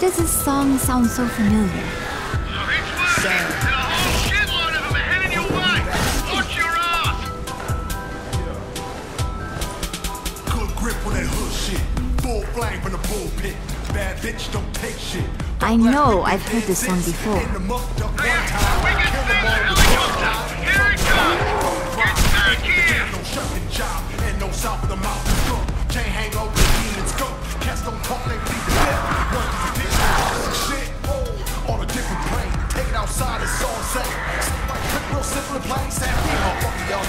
does this song sound so familiar? I know I've heard this song them real simple and. No go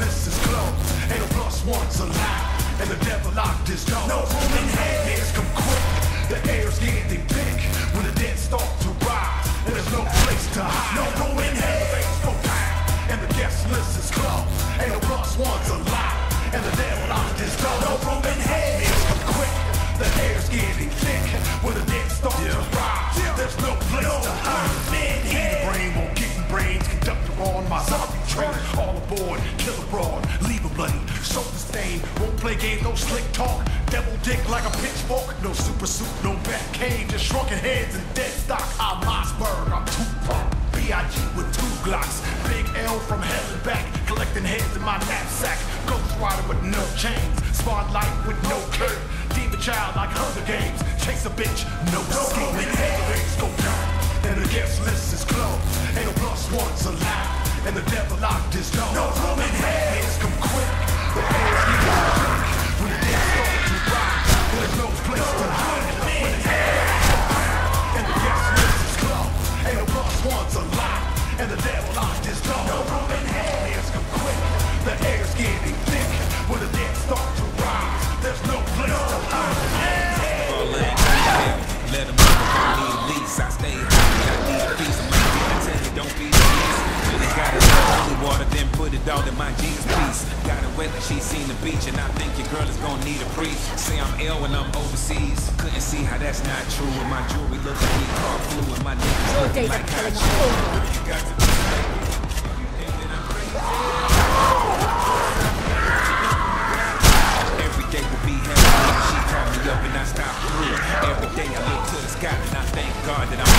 list is closed. Ain't no plus ones allowed. And the devil locked his door. No room in hell. Niggas come quick. The air's getting thick. When the dead start to rise. And there's no place to hide. No room in hell. Things go down. And the guest list is closed. Ain't no plus ones allowed. And the devil locked his door. No room No slick talk. Devil dick like a pitchfork. No super suit. No bat cave. Just shrunken heads and dead stock. I'm Mossberg. I'm Tupac. B.I.G. with two Glocks. Big L from hell and back. Collecting heads in my knapsack. Ghost rider with no chains. Spotlight with no curve. Demon child like Hunger Games. Chase a bitch. No scheme. Things go down. And the guest list is closed. Ain't no plus ones allowed. And the devil locked his door. No put in my jeans piece. Got it wet like she seen the beach, and I think your girl is gonna need a priest. Say I'm ill when I'm overseas. Couldn't see how that's not true. And my jewelry look like we car flew, and my niggas Your looking days are like killing hot all shoe. over. You got to be careful. You think that I'm crazy? Every day will be hell. She called me up and I stopped through. Every day I look to the sky and I thank God that I'm